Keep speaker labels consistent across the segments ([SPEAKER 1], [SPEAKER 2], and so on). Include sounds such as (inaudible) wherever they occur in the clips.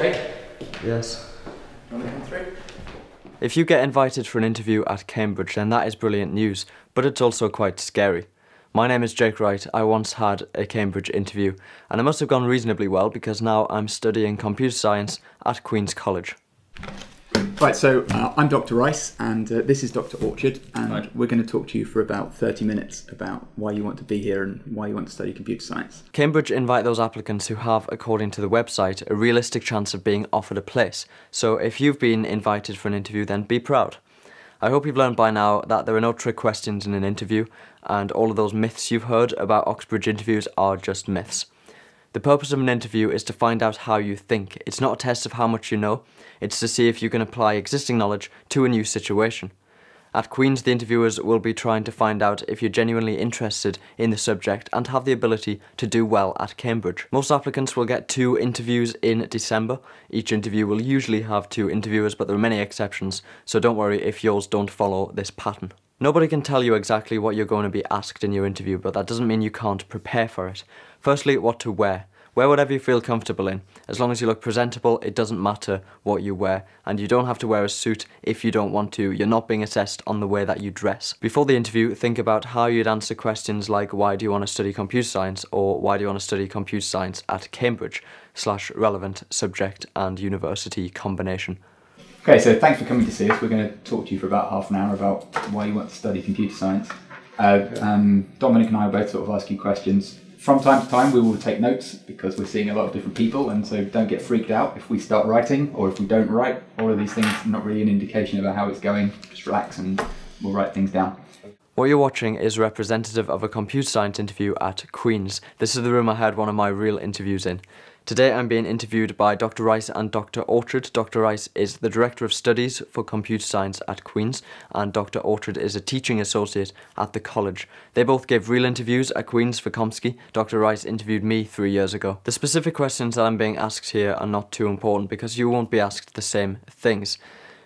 [SPEAKER 1] Jake,
[SPEAKER 2] Yes.
[SPEAKER 1] you want to come through?
[SPEAKER 2] If you get invited for an interview at Cambridge, then that is brilliant news, but it's also quite scary. My name is Jake Wright. I once had a Cambridge interview, and it must have gone reasonably well because now I'm studying computer science at Queens' College.
[SPEAKER 1] Right, so uh, I'm Dr. Rice, and uh, this is Dr. Orchard, and
[SPEAKER 2] Right.
[SPEAKER 1] we're going to talk to you for about 30 minutes about why you want to be here and why you want to study computer science.
[SPEAKER 2] Cambridge invite those applicants who have, according to the website, a realistic chance of being offered a place. So if you've been invited for an interview, then be proud. I hope you've learned by now that there are no trick questions in an interview, and all of those myths you've heard about Oxbridge interviews are just myths. The purpose of an interview is to find out how you think. It's not a test of how much you know, it's to see if you can apply existing knowledge to a new situation. At Queens', the interviewers will be trying to find out if you're genuinely interested in the subject and have the ability to do well at Cambridge. Most applicants will get two interviews in December. Each interview will usually have two interviewers, but there are many exceptions, so don't worry if yours don't follow this pattern. Nobody can tell you exactly what you're going to be asked in your interview, but that doesn't mean you can't prepare for it. Firstly, what to wear. Wear whatever you feel comfortable in. As long as you look presentable, it doesn't matter what you wear, and you don't have to wear a suit if you don't want to. You're not being assessed on the way that you dress. Before the interview, think about how you'd answer questions like why do you want to study computer science or why do you want to study computer science at Cambridge slash relevant subject and university combination.
[SPEAKER 1] Okay, so thanks for coming to see us. We're going to talk to you for about half an hour about why you want to study computer science. Uh, um, Dominic and I will both sort of ask you questions. From time to time, we will take notes because we're seeing a lot of different people, and so don't get freaked out if we start writing or if we don't write. All of these things are not really an indication about how it's going. Just relax and we'll write things down.
[SPEAKER 2] What you're watching is representative of a computer science interview at Queens'. This is the room I had one of my real interviews in. Today I'm being interviewed by Dr. Rice and Dr. Orchard. Dr. Rice is the Director of Studies for Computer Science at Queens', and Dr. Orchard is a teaching associate at the college. They both gave real interviews at Queens' for CompSci. Dr. Rice interviewed me three years ago. The specific questions that I'm being asked here are not too important because you won't be asked the same things.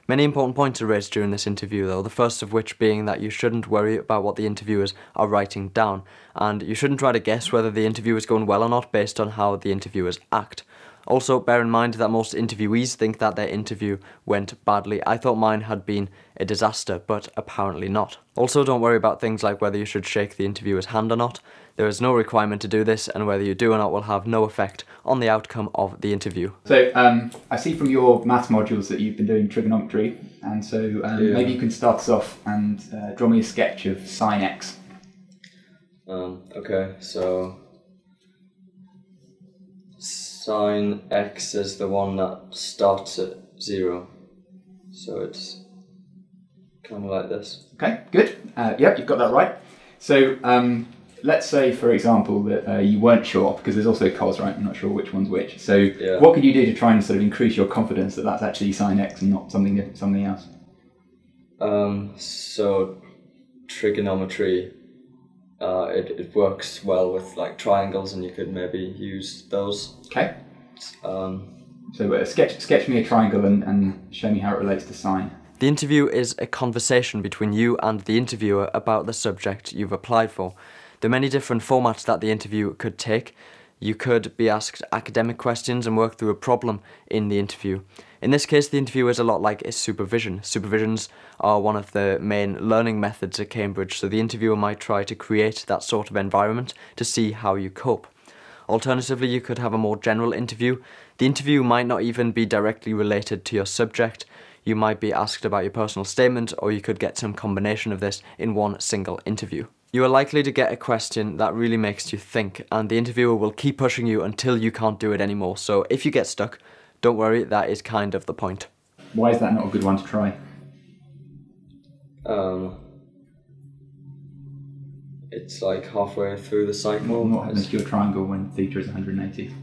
[SPEAKER 2] Many important points are raised during this interview, though, the first of which being that you shouldn't worry about what the interviewers are writing down, and you shouldn't try to guess whether the interview is going well or not based on how the interviewers act. Also, bear in mind that most interviewees think that their interview went badly. I thought mine had been a disaster, but apparently not. Also, don't worry about things like whether you should shake the interviewer's hand or not. There is no requirement to do this, and whether you do or not will have no effect on the outcome of the interview.
[SPEAKER 1] So um, I see from your math modules that you've been doing trigonometry, and so um,
[SPEAKER 2] Yeah.
[SPEAKER 1] maybe you can start us off and uh, draw me a sketch of sine x.
[SPEAKER 2] Um, okay, so sine x is the one that starts at zero. So it's kind of like this.
[SPEAKER 1] Okay, good. Uh, yep, you've got that right. So um, let's say, for example, that uh, you weren't sure because there's also cos, right? I'm not sure which one's which. So
[SPEAKER 2] Yeah.
[SPEAKER 1] what could you do to try and sort of increase your confidence that that's actually sine x and not something something else?
[SPEAKER 2] Um, so trigonometry, uh, it, it works well with like triangles, and you could maybe use those.
[SPEAKER 1] Okay.
[SPEAKER 2] Um,
[SPEAKER 1] So uh, sketch sketch me a triangle and, and show me how it relates to sine.
[SPEAKER 2] The interview is a conversation between you and the interviewer about the subject you've applied for. There are many different formats that the interview could take. You could be asked academic questions and work through a problem in the interview. In this case, the interview is a lot like a supervision. Supervisions are one of the main learning methods at Cambridge, so the interviewer might try to create that sort of environment to see how you cope. Alternatively, you could have a more general interview. The interview might not even be directly related to your subject. You might be asked about your personal statement, or you could get some combination of this in one single interview. You are likely to get a question that really makes you think, and the interviewer will keep pushing you until you can't do it anymore. So if you get stuck, don't worry, that is kind of the point.
[SPEAKER 1] Why is that not a good one to try?
[SPEAKER 2] Um, it's like halfway through the cycle.
[SPEAKER 1] What, what happens to your triangle when theta is 180?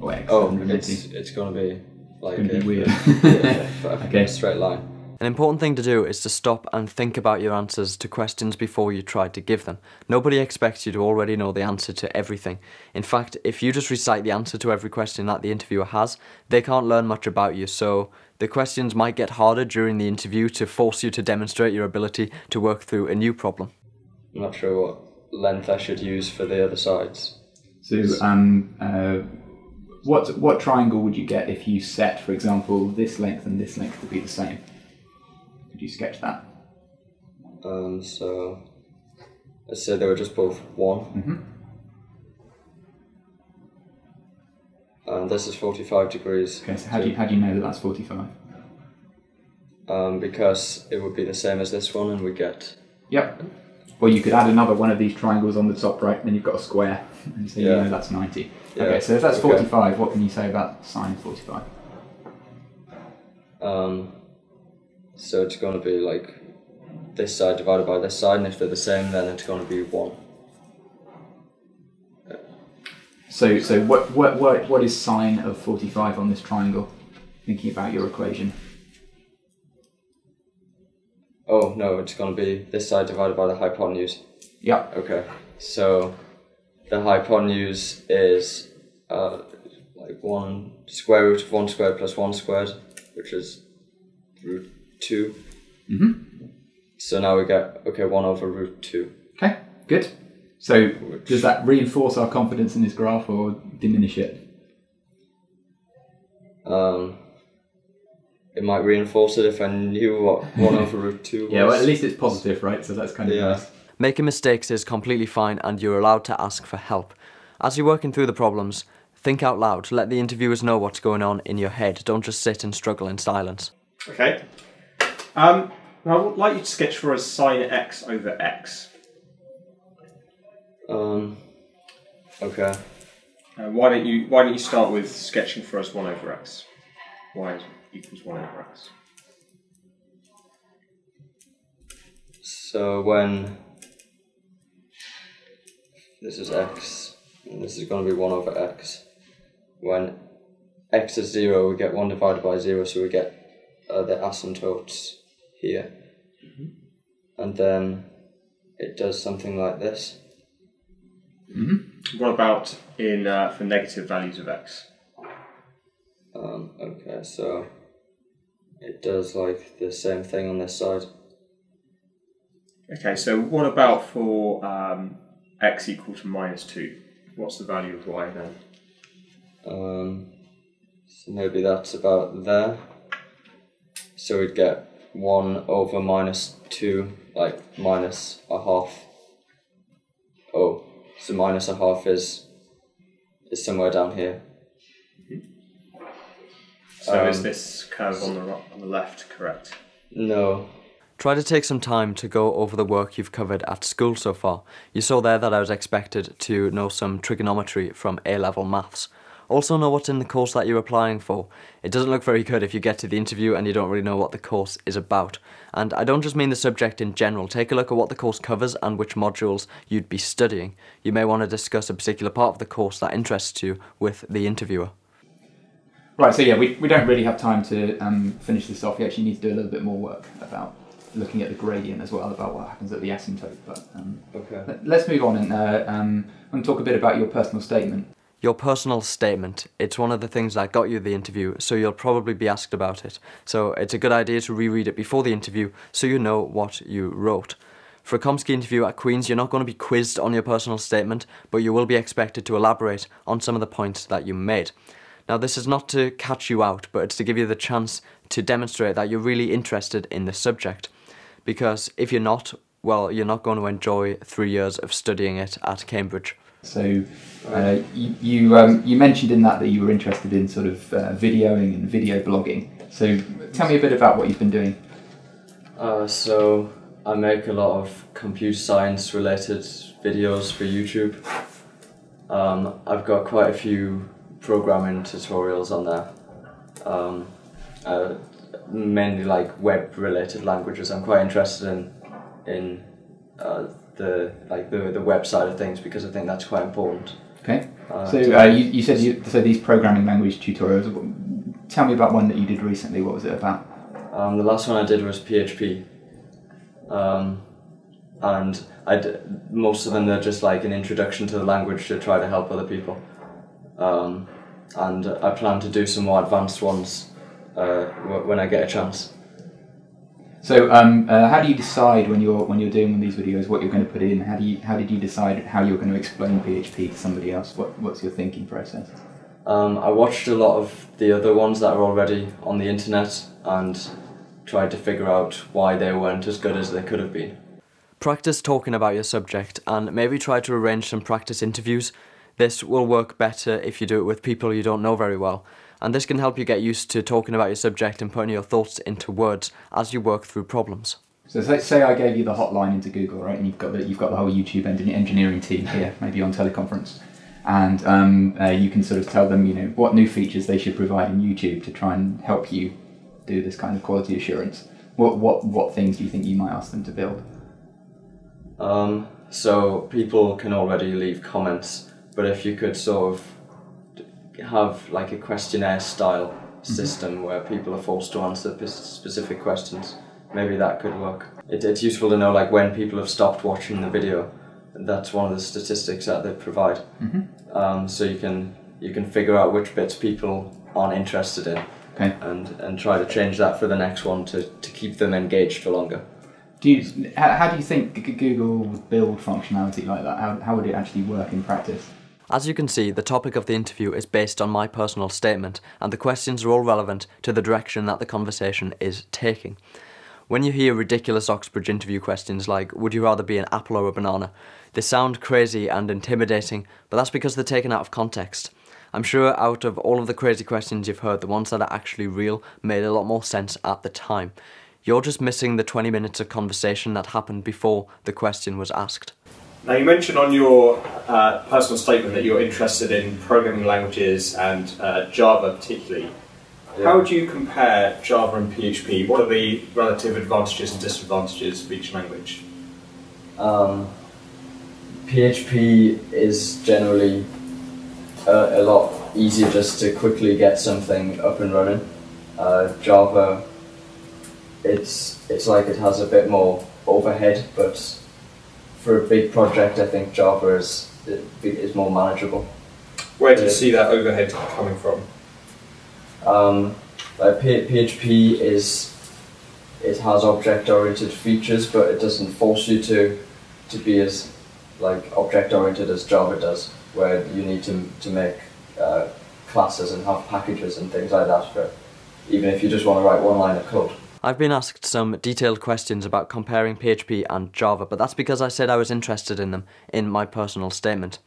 [SPEAKER 1] Or x
[SPEAKER 2] Oh,
[SPEAKER 1] 180?
[SPEAKER 2] it's it's gonna be like
[SPEAKER 1] gonna be
[SPEAKER 2] a-
[SPEAKER 1] weird. (laughs)
[SPEAKER 2] yeah, a (laughs)
[SPEAKER 1] Okay.
[SPEAKER 2] straight line. An important thing to do is to stop and think about your answers to questions before you try to give them. Nobody expects you to already know the answer to everything. In fact, if you just recite the answer to every question that the interviewer has, they can't learn much about you. So the questions might get harder during the interview to force you to demonstrate your ability to work through a new problem. I'm not sure what length I should use for the other sides.
[SPEAKER 1] So, um, uh, What what triangle would you get if you set, for example, this length and this length to be the same? Could you sketch that?
[SPEAKER 2] Um, so I said they were just both one.
[SPEAKER 1] Mhm.
[SPEAKER 2] And this is 45 degrees.
[SPEAKER 1] Okay, so how do you how do you know that that's forty five?
[SPEAKER 2] Um, because it would be the same as this one, and we get
[SPEAKER 1] Yep. Well, you could add another one of these triangles on the top right, and then you've got a square, and so you know that's ninety.
[SPEAKER 2] Yeah,
[SPEAKER 1] Okay, so if that's
[SPEAKER 2] okay.
[SPEAKER 1] forty five, what can you say about sine forty five?
[SPEAKER 2] um, so it's going to be like this side divided by this side, and if they're the same, then it's going to be one.
[SPEAKER 1] So so what what what what is sine of forty five on this triangle? Thinking about your equation.
[SPEAKER 2] Oh no, it's going to be this side divided by the hypotenuse.
[SPEAKER 1] Yeah.
[SPEAKER 2] Okay, so the hypotenuse is uh, like one square root of one squared plus one squared, which is root 2
[SPEAKER 1] Mm-hmm.
[SPEAKER 2] So now we get okay one over root two.
[SPEAKER 1] Okay. Good. So does that reinforce our confidence in this graph or diminish it?
[SPEAKER 2] Um, it might reinforce it if I knew what one over (laughs) root two was.
[SPEAKER 1] Yeah. Well, at least it's positive, right? So that's kind of
[SPEAKER 2] Yeah.
[SPEAKER 1] nice.
[SPEAKER 2] Making mistakes is completely fine and you're allowed to ask for help. As you're working through the problems, think out loud. Let the interviewers know what's going on in your head. Don't just sit and struggle in silence.
[SPEAKER 3] Okay. Um, I would like you to sketch for us sine x over x.
[SPEAKER 2] Um, okay.
[SPEAKER 3] Uh, why don't you Why don't you start with sketching for us one over x? Y equals one over x.
[SPEAKER 2] So when this is x, and this is going to be 1 over x, when x is 0, we get 1 divided by 0, so we get uh, the asymptotes here. And then it does something like this.
[SPEAKER 3] What about in uh, for negative values of x?
[SPEAKER 2] Um, okay, so it does like the same thing on this side.
[SPEAKER 3] Okay, so what about for um, x equal to minus two? What's the value of y then?
[SPEAKER 2] Um, so maybe that's about there. So we'd get 1 over minus 2, like minus a half. Oh, so minus a half is is somewhere down here.
[SPEAKER 3] So is
[SPEAKER 2] Um,
[SPEAKER 3] this curve on the ro- on the left correct?
[SPEAKER 2] No. Try to take some time to go over the work you've covered at school so far. You saw there that I was expected to know some trigonometry from A level maths. Also, know what's in the course that you're applying for. It doesn't look very good if you get to the interview and you don't really know what the course is about. And I don't just mean the subject in general. Take a look at what the course covers and which modules you'd be studying. You may want to discuss a particular part of the course that interests you with the interviewer.
[SPEAKER 1] Right, so yeah, we, we don't really have time to um, finish this off. We actually need to do a little bit more work about looking at the gradient as well, about what happens at the asymptote. But um,
[SPEAKER 2] Okay.
[SPEAKER 1] let- let's move on and uh, um, I'm going to talk a bit about your personal statement.
[SPEAKER 2] Your personal statement. It's one of the things that got you the interview, so you'll probably be asked about it. So it's a good idea to reread it before the interview so you know what you wrote. For a CompSci interview at Queens', you're not going to be quizzed on your personal statement, but you will be expected to elaborate on some of the points that you made. Now, this is not to catch you out, but it's to give you the chance to demonstrate that you're really interested in the subject. Because if you're not, well, you're not going to enjoy three years of studying it at Cambridge.
[SPEAKER 1] So uh, you you, um, you mentioned in that that you were interested in sort of uh, videoing and video blogging. So tell me a bit about what you've been doing.
[SPEAKER 2] Uh, so I make a lot of computer science related videos for YouTube. Um, I've got quite a few programming tutorials on there. Um, uh, mainly like web related languages. I'm quite interested in in uh, the like the the web side of things because I think that's quite important.
[SPEAKER 1] Okay.
[SPEAKER 2] Uh,
[SPEAKER 1] So uh, you, you said you, so these programming language tutorials. Tell me about one that you did recently. What was it about?
[SPEAKER 2] Um, the last one I did was PHP, um, and I d- most of them they're just like an introduction to the language to try to help other people. Um, and I plan to do some more advanced ones uh, w- when I get a chance.
[SPEAKER 1] So um, uh, how do you decide when you're when you're doing one of these videos what you're going to put in? How do you how did you decide how you're going to explain PHP to somebody else? What what's your thinking process?
[SPEAKER 2] Um, I watched a lot of the other ones that are already on the internet and tried to figure out why they weren't as good as they could have been. Practice talking about your subject and maybe try to arrange some practice interviews. This will work better if you do it with people you don't know very well, and this can help you get used to talking about your subject and putting your thoughts into words as you work through problems.
[SPEAKER 1] So let's say I gave you the hotline into Google, right? And you've got the, you've got the whole YouTube engineering team here, maybe on teleconference, and um, uh, you can sort of tell them, you know, what new features they should provide in YouTube to try and help you do this kind of quality assurance. What what what things do you think you might ask them to build?
[SPEAKER 2] Um, so people can already leave comments, but if you could sort of have like a questionnaire style system mm-hmm. where people are forced to answer specific questions maybe that could work. It, it's useful to know like when people have stopped watching the video. That's one of the statistics that they provide. Mm-hmm. Um, so you can you can figure out which bits people aren't interested in,
[SPEAKER 1] okay.
[SPEAKER 2] and and try to change that for the next one to, to keep them engaged for longer.
[SPEAKER 1] Do you, how, how do you think Google would build functionality like that? How, how would it actually work in practice?
[SPEAKER 2] As you can see, the topic of the interview is based on my personal statement, and the questions are all relevant to the direction that the conversation is taking. When you hear ridiculous Oxbridge interview questions like, would you rather be an apple or a banana? They sound crazy and intimidating, but that's because they're taken out of context. I'm sure out of all of the crazy questions you've heard, the ones that are actually real made a lot more sense at the time. You're just missing the 20 minutes of conversation that happened before the question was asked.
[SPEAKER 3] Now, you mentioned on your uh, personal statement that you're interested in programming languages and uh, Java particularly. How would you compare Java and PHP? What are the relative advantages and disadvantages of each language?
[SPEAKER 2] Um, PHP is generally a, a, lot easier just to quickly get something up and running. Uh, Java, it's it's like it has a bit more overhead, but for a big project, I think Java is is more manageable.
[SPEAKER 3] Where do you see that overhead coming from?
[SPEAKER 2] Um, like PHP is it has object-oriented features, but it doesn't force you to to be as like object-oriented as Java does, where you need to to make uh, classes and have packages and things like that for even if you just want to write one line of code. I've been asked some detailed questions about comparing PHP and Java, but that's because I said I was interested in them in my personal statement.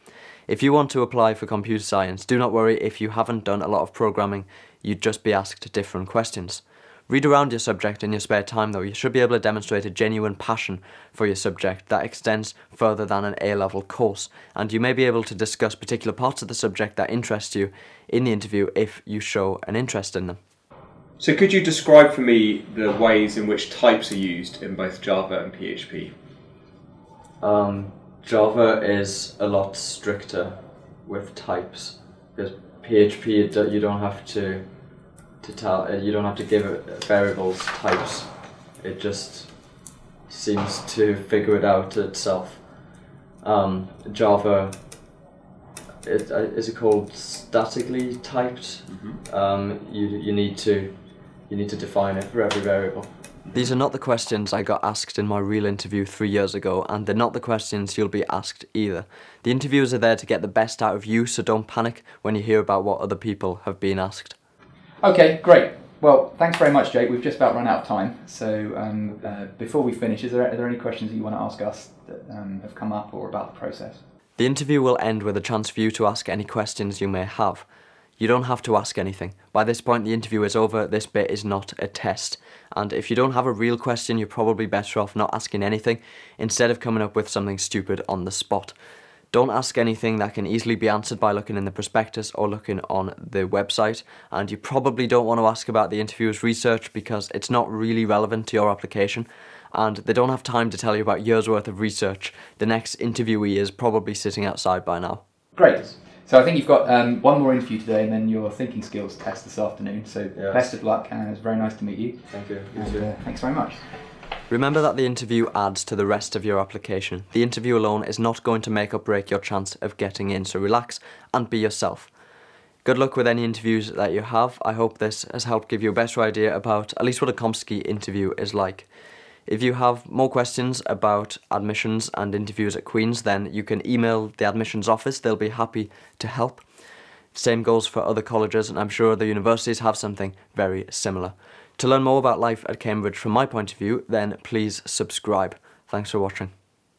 [SPEAKER 2] If you want to apply for computer science, do not worry if you haven't done a lot of programming you'd just be asked different questions. Read around your subject in your spare time though, you should be able to demonstrate a genuine passion for your subject that extends further than an A-level course, and you may be able to discuss particular parts of the subject that interest you in the interview if you show an interest in them.
[SPEAKER 3] So could you describe for me the ways in which types are used in both Java and PHP?
[SPEAKER 2] Um, Java is a lot stricter with types because PHP you don't have to to tell uh, you don't have to give it variables types. It just seems to figure it out itself. Um, Java it, uh, is it called statically typed? Mm-hmm. Um, you you need to you need to define it for every variable. These are not the questions I got asked in my real interview three years ago, and they're not the questions you'll be asked either. The interviewers are there to get the best out of you, so don't panic when you hear about what other people have been asked.
[SPEAKER 1] Okay, great. Well, thanks very much, Jake. We've just about run out of time. So um, uh, before we finish, is there, are there any questions that you want to ask us that um, have come up or about the process?
[SPEAKER 2] The interview will end with a chance for you to ask any questions you may have. You don't have to ask anything. By this point, the interview is over. This bit is not a test. And if you don't have a real question, you're probably better off not asking anything instead of coming up with something stupid on the spot. Don't ask anything that can easily be answered by looking in the prospectus or looking on the website. And you probably don't want to ask about the interviewer's research because it's not really relevant to your application. And they don't have time to tell you about years worth of research. The next interviewee is probably sitting outside by now.
[SPEAKER 1] Great. So I think you've got um, one more interview today, and then your thinking skills test this afternoon. So yes. best of luck, and it's very nice to meet you.
[SPEAKER 2] Thank you.
[SPEAKER 1] And, uh, thanks very much.
[SPEAKER 2] Remember that the interview adds to the rest of your application. The interview alone is not going to make or break your chance of getting in, so relax and be yourself. Good luck with any interviews that you have. I hope this has helped give you a better idea about at least what a CompSci interview is like. If you have more questions about admissions and interviews at Queens', then you can email the admissions office. They'll be happy to help. Same goes for other colleges, and I'm sure the universities have something very similar. To learn more about life at Cambridge from my point of view, then please subscribe. Thanks for watching.